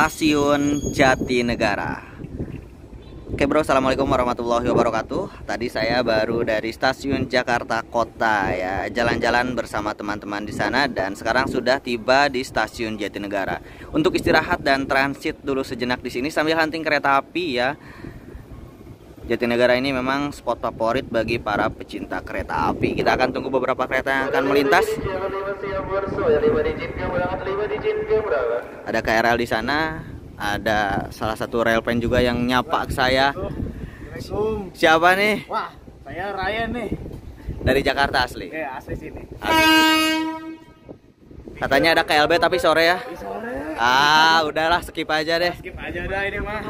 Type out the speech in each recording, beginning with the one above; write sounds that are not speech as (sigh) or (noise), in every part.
stasiun Jatinegara. Oke bro, assalamualaikum warahmatullahi wabarakatuh. Tadi saya baru dari stasiun Jakarta Kota ya, jalan-jalan bersama teman-teman di sana dan sekarang sudah tiba di stasiun Jatinegara. Untuk istirahat dan transit dulu sejenak di sini sambil hunting kereta api ya. Jatinegara ini memang spot favorit bagi para pecinta kereta api. Kita akan tunggu beberapa kereta yang akan melintas. Ada KRL di sana, ada salah satu railpen juga yang nyapa ke saya. Siapa nih? Wah, saya Ryan nih. Dari Jakarta asli. Eh, asli sini. Asli. Katanya ada KLB tapi sore ya. Ah, udahlah skip aja deh. Skip aja dah ini mah.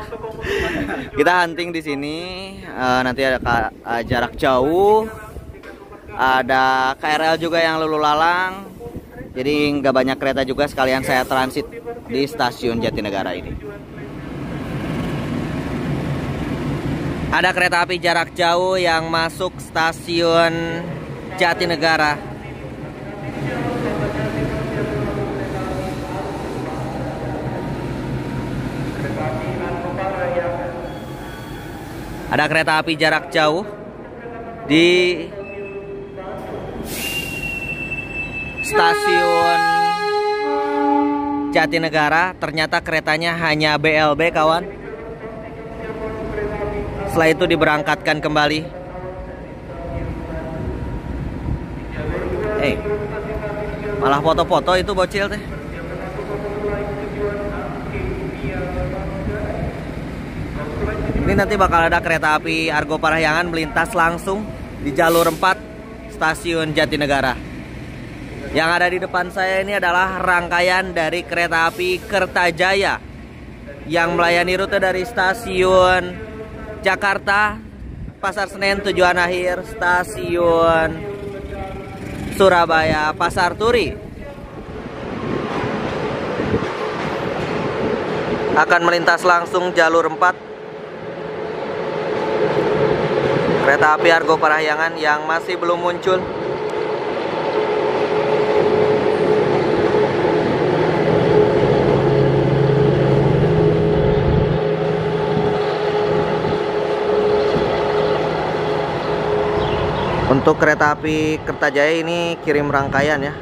(laughs) Kita hunting di sini. Eh, nanti ada ka- eh, jarak jauh. Ada KRL juga yang lalu lalang. Jadi nggak banyak kereta juga sekalian saya transit di stasiun Jatinegara ini. Ada kereta api jarak jauh yang masuk stasiun Jatinegara. Ada kereta api jarak jauh di stasiun Jatinegara. Ternyata keretanya hanya BLB, kawan. Setelah itu diberangkatkan kembali. Eh, malah foto-foto itu bocil teh. Ini nanti bakal ada kereta api Argo Parahyangan melintas langsung di jalur 4 stasiun Jatinegara. Yang ada di depan saya ini adalah rangkaian dari kereta api Kertajaya yang melayani rute dari stasiun Jakarta, Pasar Senen tujuan akhir stasiun Surabaya, Pasar Turi. Akan melintas langsung jalur 4 Kereta api Argo Parahyangan yang masih belum muncul. Untuk kereta api Kertajaya ini kirim rangkaian ya.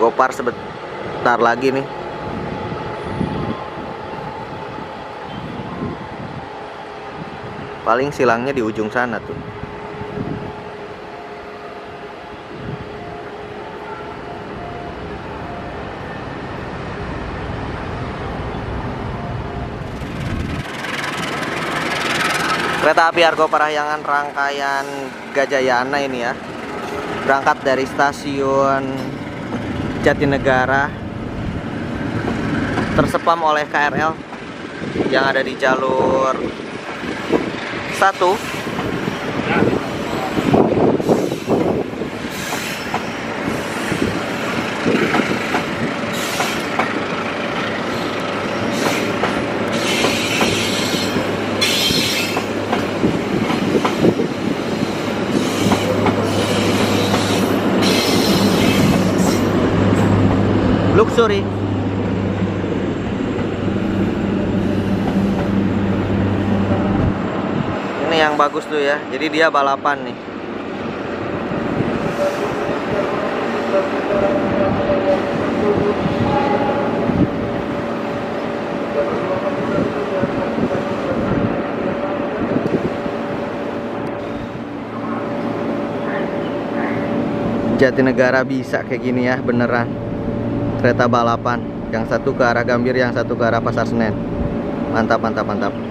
Gopar sebentar lagi nih. Paling silangnya di ujung sana tuh. Kereta api Argo Parahyangan rangkaian Gajayana ini ya. Berangkat dari stasiun Jatinegara tersepam oleh KRL yang ada di jalur satu. Luxury Ini yang bagus tuh ya. Jadi dia balapan nih. Jatinegara bisa kayak gini ya beneran kereta balapan yang satu ke arah Gambir yang satu ke arah Pasar Senen mantap mantap mantap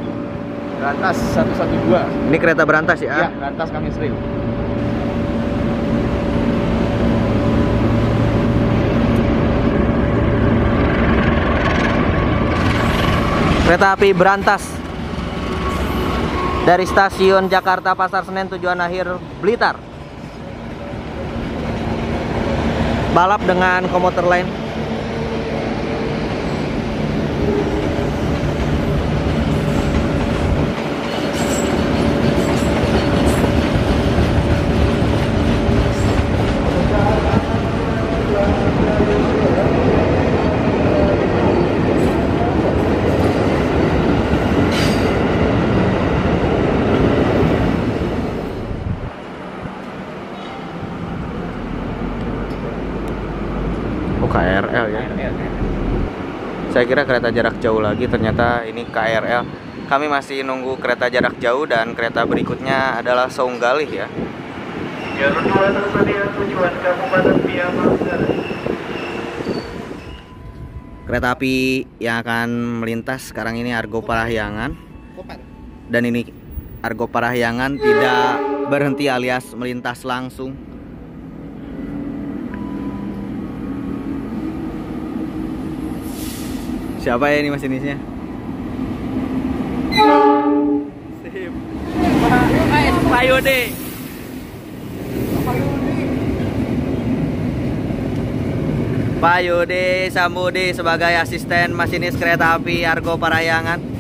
Berantas 112. ini kereta berantas ya Ya, Berantas kami Rail. Kereta api berantas dari stasiun Jakarta Pasar Senen tujuan akhir Blitar. Balap dengan komuter lain. KRL ya. Saya kira kereta jarak jauh lagi, ternyata ini KRL. Kami masih nunggu kereta jarak jauh dan kereta berikutnya adalah Saunggalih ya. Jalur 2 tersedia tujuan Kabupaten Pia Manggarai. Kereta api yang akan melintas sekarang ini Argo Parahyangan. Dan ini Argo Parahyangan tidak berhenti alias melintas langsung. Siapa ya ini masinisnya? Sip. Pak Yudi. Pak Yudi Sambudi sebagai asisten masinis kereta api Argo Parahyangan.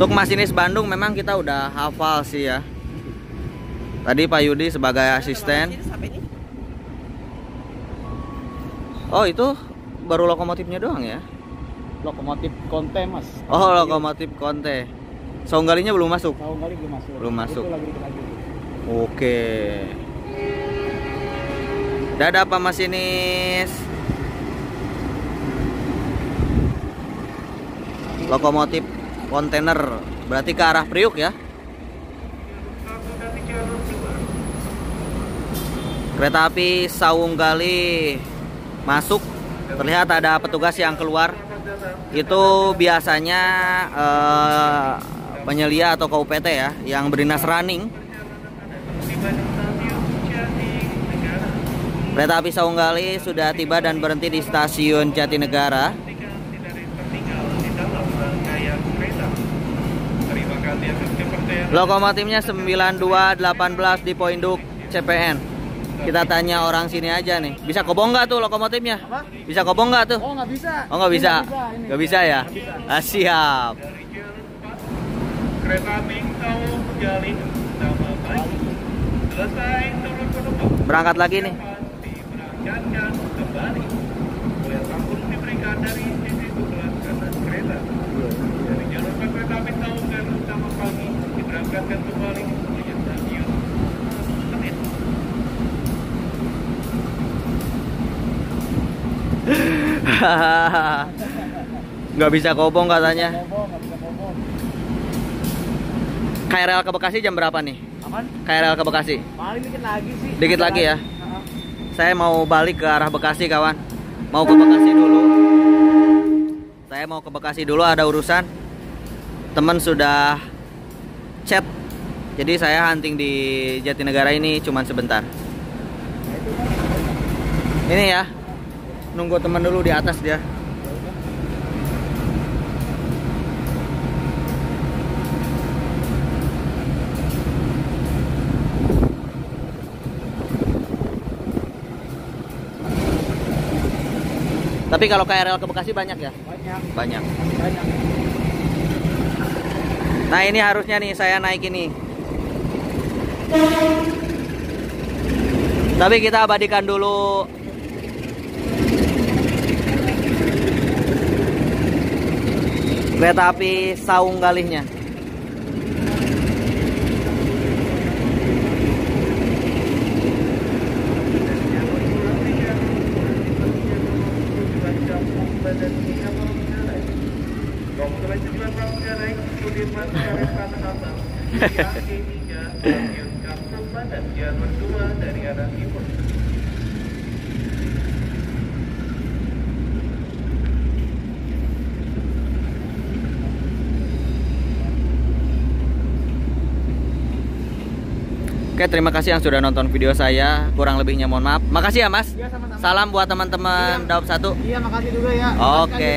Untuk masinis Bandung memang kita udah hafal sih ya. Tadi Pak Yudi sebagai asisten. Oh itu baru lokomotifnya doang ya? Lokomotif Konte mas. Oh lokomotif Conte. Songgalinya belum masuk. Belum masuk. Belum masuk. Oke. Dadah Pak Masinis. Lokomotif kontainer berarti ke arah Priuk ya? Kereta api Saunggali masuk. Terlihat ada petugas yang keluar. Itu biasanya eh, penyelia atau KUPT ya yang berdinas running Kereta api Saunggali sudah tiba dan berhenti di stasiun Jatinegara. Lokomotifnya 9218 di Poinduk CPN. Kita tanya orang sini aja nih. Bisa kobong nggak tuh lokomotifnya? Apa? Bisa kobong nggak tuh? Oh nggak bisa. Oh nggak bisa? Nggak bisa ya? Ah, siap. Kereta api Saunggali sama pagi. Selesai turun penumpang. Berangkat lagi nih. diberangkatkan kembali. Welcome pun diberikan dari sisi sebelah kanan kereta. Dari jalur kereta api Saunggali utama pagi kembali. (laughs) Nggak bisa kobong katanya. KRL ke Bekasi jam berapa nih? KRL ke Bekasi. Paling dikit lagi sih. Dikit lagi ya? Saya mau balik ke arah Bekasi kawan. Mau ke Bekasi dulu. Saya mau ke Bekasi dulu ada urusan. Temen sudah chat. Jadi saya hunting di Jatinegara ini cuman sebentar. Ini ya. Nunggu temen dulu di atas dia. Tapi kalau KRL ke Bekasi banyak ya? Banyak. Banyak. Banyak. Nah ini harusnya nih saya naik ini. Tapi kita abadikan dulu. Kereta api Saung Galihnya. (laughs) dari arah timur. Oke, terima kasih yang sudah nonton video saya. Kurang lebihnya mohon maaf. Makasih ya, Mas. Iya sama-sama. Salam buat teman-teman Daup 1. Iya makasih juga ya. Oke.